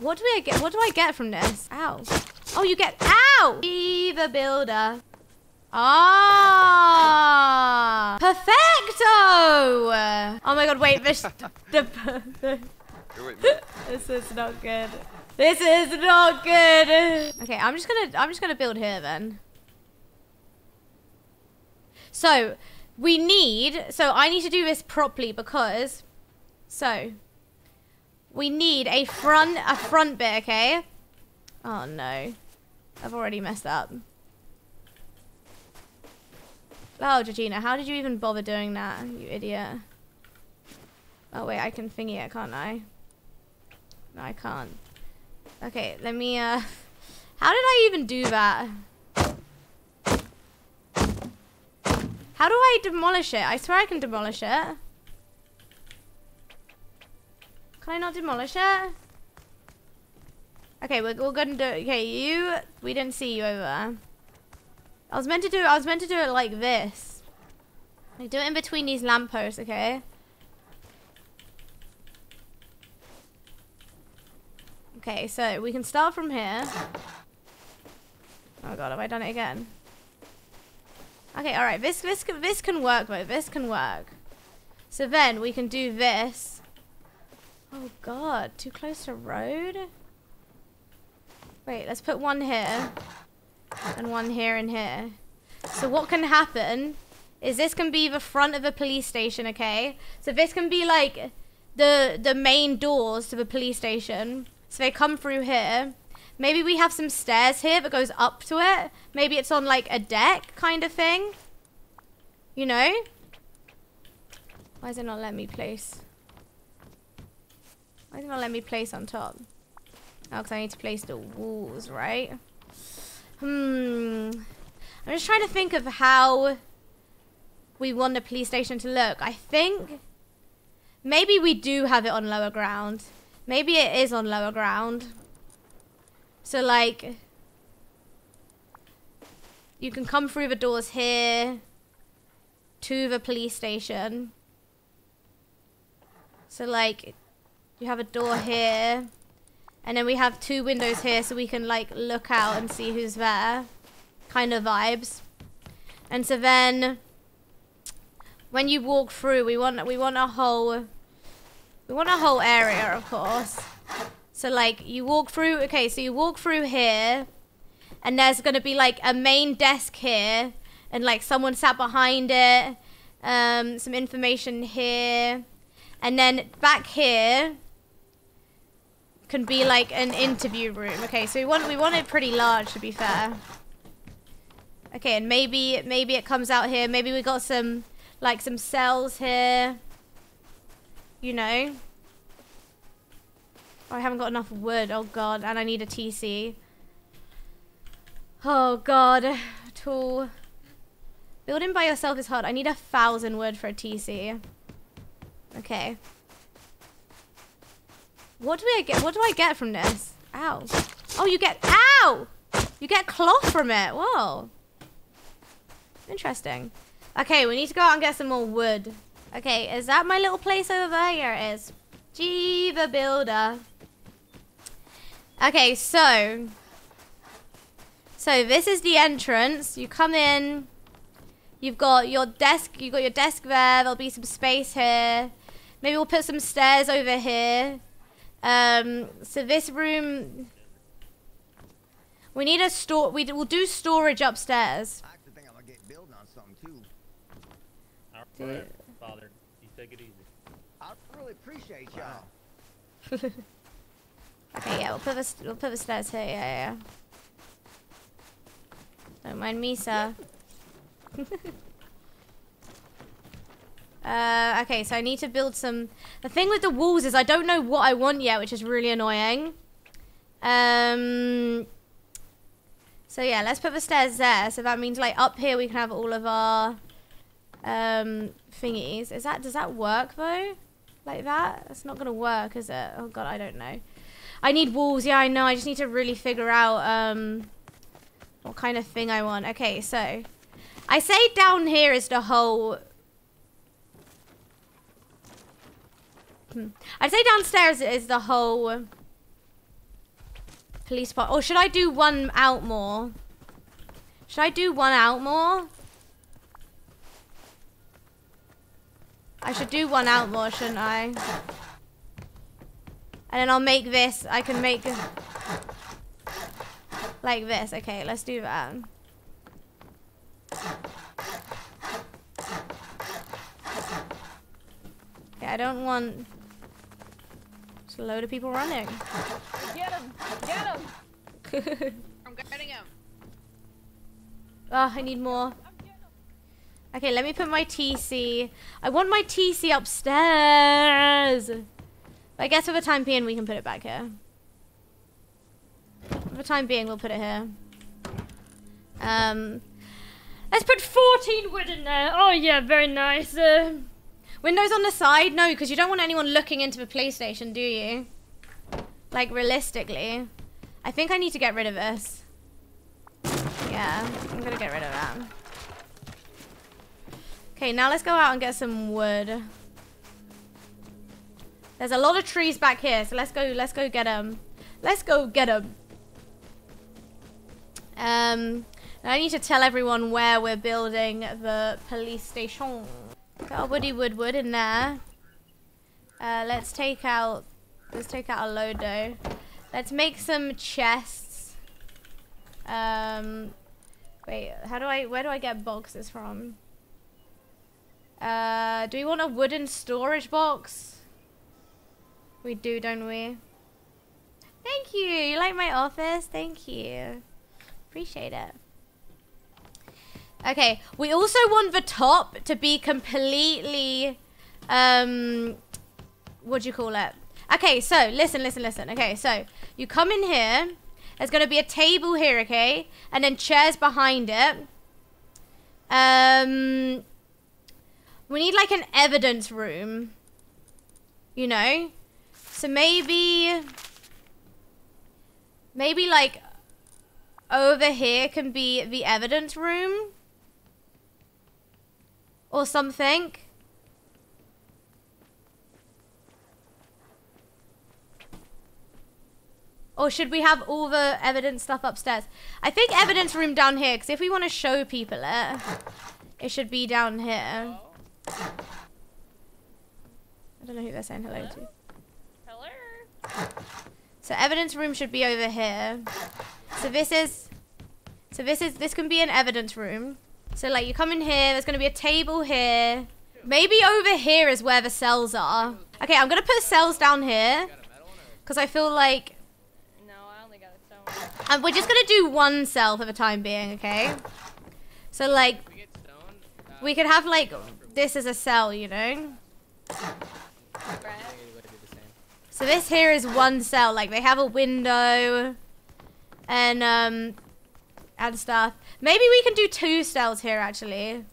What do I get? What do I get from this? Ow. Oh, you get, ow! Be the builder. Ah! Perfecto! Oh my god, wait, this, the, the, this is not good. This is not good. Okay, I'm just gonna, I'm just gonna build here then. So, we need, so I need to do this properly because, so, we need a front, a front bit, okay? Oh no. I've already messed up. Oh, Georgina, how did you even bother doing that, you idiot? Oh wait, I can thingy it, can't I? No, I can't. Okay, let me, uh... How did I even do that? How do I demolish it? I swear I can demolish it. Can I not demolish it? Okay, we're, we're gonna do Okay, you... We didn't see you over. I was meant to do I was meant to do it like this. Like, do it in between these lampposts, okay? Okay, so we can start from here. Oh god, have I done it again? Okay, alright, this, this, this can work though, this can work. So then we can do this. Oh god, too close to road? Wait, let's put one here. And one here and here. So what can happen is this can be the front of a police station, okay? So this can be like the the main doors to the police station. So they come through here. Maybe we have some stairs here that goes up to it. Maybe it's on like a deck kind of thing. You know? Why is it not letting me place? Why not let me place on top? Oh, because I need to place the walls, right? Hmm. I'm just trying to think of how we want the police station to look. I think maybe we do have it on lower ground. Maybe it is on lower ground. So like, you can come through the doors here to the police station. So like, you have a door here. And then we have two windows here so we can like look out and see who's there. Kind of vibes. And so then when you walk through, we want we want a whole we want a whole area, of course. So like you walk through, okay, so you walk through here and there's going to be like a main desk here and like someone sat behind it. Um, some information here. And then back here can be like an interview room. Okay, so we want we want it pretty large to be fair. Okay, and maybe maybe it comes out here. Maybe we got some like some cells here. You know. Oh, I haven't got enough wood. Oh god, and I need a TC. Oh god, tool. Building by yourself is hard. I need a thousand wood for a TC. Okay. What do I get? What do I get from this? Ow. Oh, you get, ow! You get cloth from it. Whoa. Interesting. Okay, we need to go out and get some more wood. Okay, is that my little place over there? Here it is. The builder. Okay, so. So this is the entrance. You come in. You've got your desk. You've got your desk there. There'll be some space here. Maybe we'll put some stairs over here. Um, so this room, we need a store. We will do storage upstairs. I actually think I'm gonna get building on something too. All right, Father. You take it easy. I really appreciate y'all. Okay, yeah, we'll put the we'll put the stairs here. Yeah, yeah. yeah. Don't mind me, sir. Uh, okay, so I need to build some... The thing with the walls is I don't know what I want yet, which is really annoying. Um, so yeah, let's put the stairs there. So that means like up here we can have all of our um, thingies. Is that Does that work though? Like that? That's not going to work, is it? Oh god, I don't know. I need walls. Yeah, I know. I just need to really figure out um, what kind of thing I want. Okay, so... I say down here is the whole Hmm. I'd say downstairs is the whole Police spot. Or should I do one out more? Should I do one out more? I should do one out more, shouldn't I? And then I'll make this. I can make like this. Okay, let's do that. Okay, I don't want a load of people running. Get him! Get him! I'm getting him. Oh, I need more. Okay, let me put my TC. I want my TC upstairs. But I guess for the time being, we can put it back here. For the time being, we'll put it here. Um, let's put 14 wood in there. Oh, yeah, very nice. Uh, windows on the side? No, because you don't want anyone looking into the police station, do you? Like, realistically. I think I need to get rid of this. Yeah, I'm gonna get rid of that. Okay, now let's go out and get some wood. There's a lot of trees back here, so let's go. Let's go get them. Let's go get them. Um, I need to tell everyone where we're building the police station. Got a woody wood in there. Uh, let's take out. Let's take out a though. Let's make some chests. Um, wait, how do I? Where do I get boxes from? Uh, do we want a wooden storage box? We do, don't we? Thank you. You like my office? Thank you. Appreciate it. Okay, we also want the top to be completely, um, what do you call it? Okay, so listen, listen, listen. Okay, so you come in here. There's going to be a table here, okay? And then chairs behind it. Um, we need like an evidence room. You know? So maybe... Maybe like over here can be the evidence room. Or something. Or should we have all the evidence stuff upstairs? I think evidence room down here, because if we want to show people it, it should be down here. I don't know who they're saying hello to. Hello? So evidence room should be over here. So this is, so this is, this can be an evidence room. So like you come in here, there's gonna be a table here. Maybe over here is where the cells are. Okay, I'm gonna put cells down here. Cause I feel like, No, I only got a stone. and we're just gonna do one cell for the time being, okay? So like, We get stone. Uh, we could have like, this is a cell, you know? Right? I think it would do the same. So this here is one cell. Like they have a window and um and stuff. Maybe we can do two cells here actually.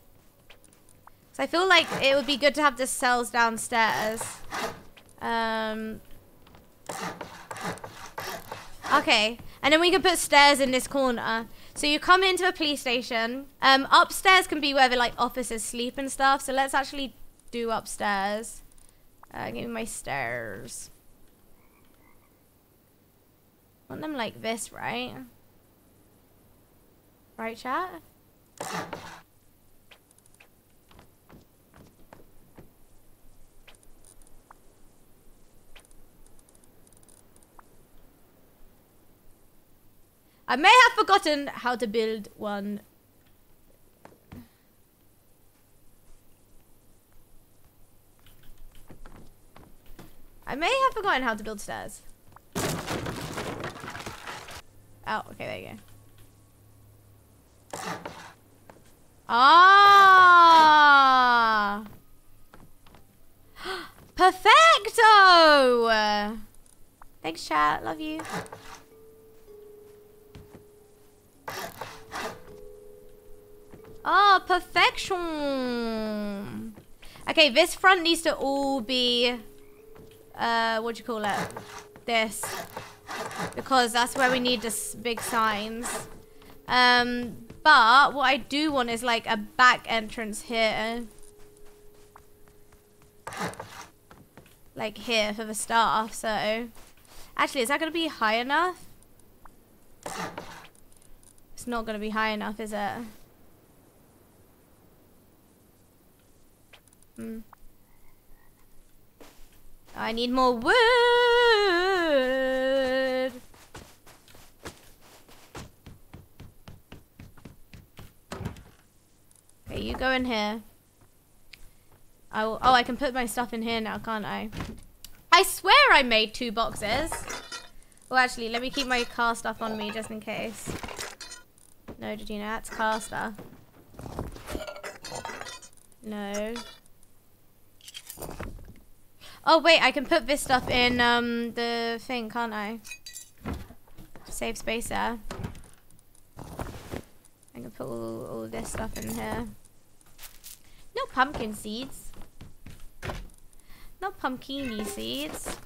So I feel like it would be good to have the cells downstairs. Um Okay. And then we can put stairs in this corner. So you come into a police station. Um upstairs can be where the like officers sleep and stuff. So let's actually do upstairs. Uh, give me my stairs. Want them like this, right? Right, chat? I may have forgotten how to build one. I may have forgotten how to build stairs. Oh, okay, there you go. Ah! Perfecto! Thanks, chat. Love you. Ah, perfection. Okay, this front needs to all be, uh, what do you call it? This. Because that's where we need the big signs. Um, but what I do want is like a back entrance here. Like here for the staff, so. Actually, is that going to be high enough? It's not gonna be high enough, is it? Hmm. I need more wood. Okay, you go in here. I will, oh, I can put my stuff in here now, can't I? I swear I made two boxes. Well, actually, let me keep my car stuff on me just in case. No, did you know that's car stuff? No. Oh, wait, I can put this stuff in um, the thing, can't I? Save space there. I can put all, all this stuff in here. Pumpkin seeds. No pumpkiny seeds.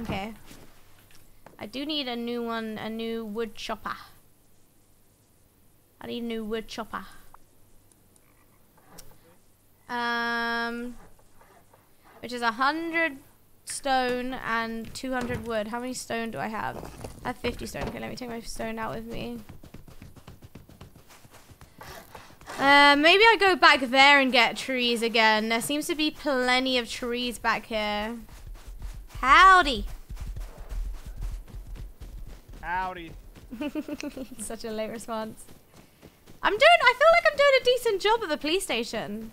Okay. I do need a new one, a new wood chopper. I need a new wood chopper. Um, which is a hundred stone and 200 wood. How many stone do I have? I have 50 stone. Okay, let me take my stone out with me. Uh, maybe I go back there and get trees again. There seems to be plenty of trees back here. Howdy. Howdy. Such a late response. I'm doing, I feel like I'm doing a decent job at the police station.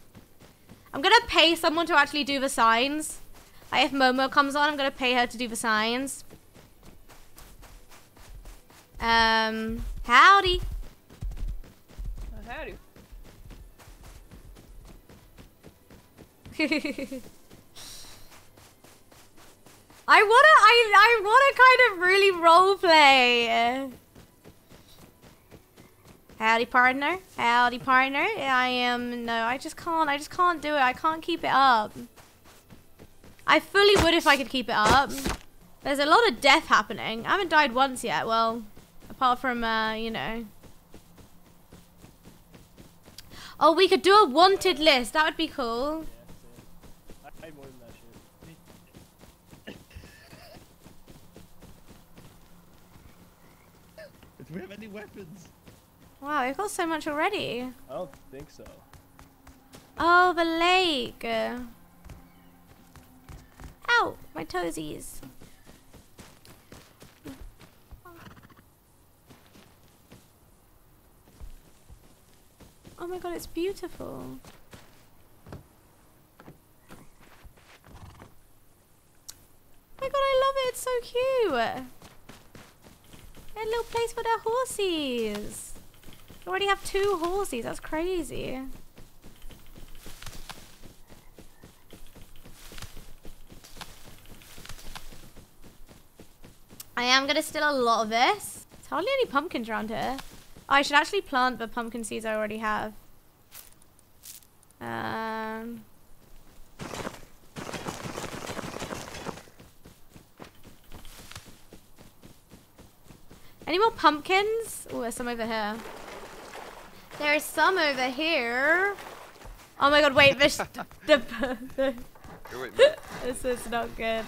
I'm gonna pay someone to actually do the signs. Like if Momo comes on, I'm gonna pay her to do the signs. Um, howdy. Oh, howdy. I wanna, I, I wanna kind of really role play. Howdy, partner. Howdy, partner. I am, no, I just can't, I just can't do it. I can't keep it up. I fully would if I could keep it up. There's a lot of death happening. I haven't died once yet. Well, apart from, uh, you know. Oh, we could do a wanted list. That would be cool. I pay more than that shit. Do we have any weapons? Wow, we've got so much already. I don't think so. Oh, the lake. Ow, my toesies. Oh my god, it's beautiful. Oh my god, I love it. It's so cute. A little place for their horses. You already have two horses. That's crazy. I am gonna steal a lot of this. There's hardly any pumpkins around here. Oh, I should actually plant the pumpkin seeds I already have. Um. Any more pumpkins? Oh, there's some over here. There's some over here. Oh my god, wait, this, the, the, Here, wait, no. this is not good.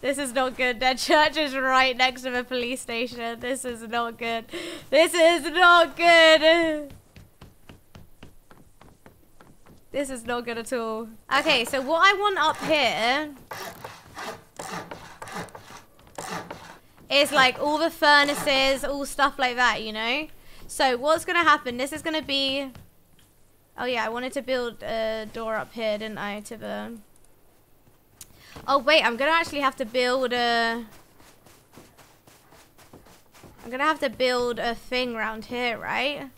This is not good. Their church is right next to the police station. This is not good. This is not good. This is not good at all. Okay, so what I want up here is like all the furnaces, all stuff like that, you know? So what's going to happen, this is going to be... Oh yeah, I wanted to build a door up here, didn't I, to the... Oh wait, I'm gonna actually have to build a... I'm gonna have to build a thing around here, right?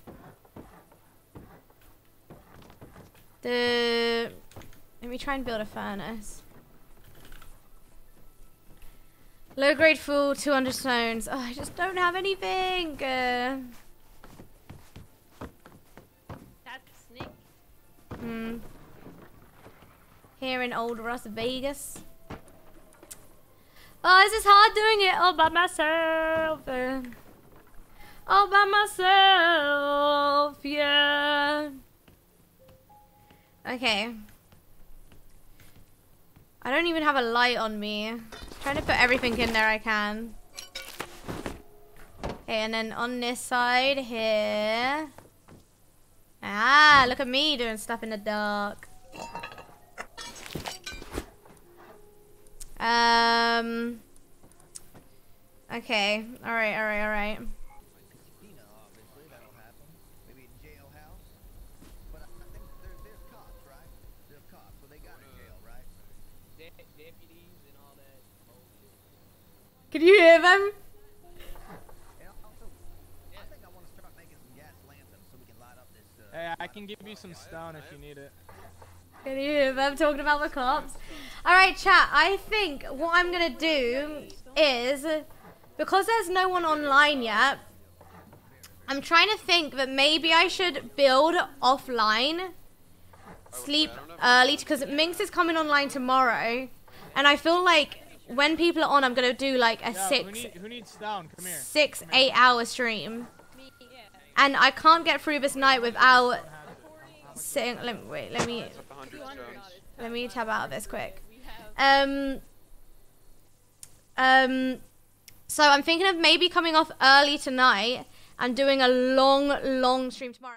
The... Let me try and build a furnace. Low grade fuel, 200 stones. Oh, I just don't have anything. Uh, That's hmm. Here in old Las Vegas. Oh, this is hard doing it all by myself. uh, all by myself, yeah. Okay. I don't even have a light on me. Trying trying to put everything in there I can. Okay, and then on this side here. Ah, look at me doing stuff in the dark. Um. Okay. All right. All right. All right. Casino, obviously, that'll happen. Maybe a jailhouse. But I, I think there's, there's cops, right? There's cops, so they got a jail, right? De- deputies and all that bullshit. Can you hear them? And I think I want to start making some gas lanterns so we can light up this. Hey, I can give you some stone if you need it. Can you hear them talking about the cops? Alright, chat, I think what I'm gonna do is because there's no one online yet, I'm trying to think that maybe I should build offline, sleep early, because Minx is coming online tomorrow, and I feel like when people are on, I'm gonna do like a Yeah, who, six, need, who needs stone? Come here. six, eight hour stream, and I can't get through this night without sitting. Let me wait. Let me let me tab out of this quick. Um. Um. So I'm thinking of maybe coming off early tonight and doing a long, long stream tomorrow.